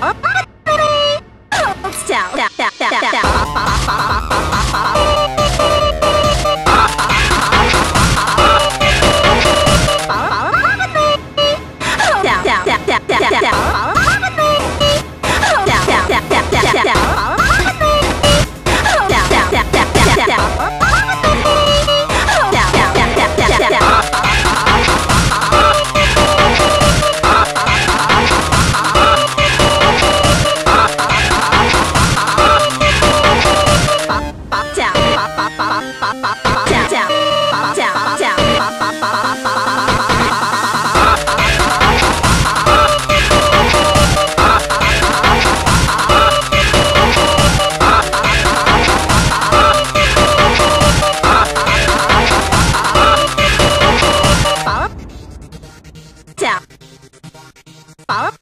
Hold still. 讲，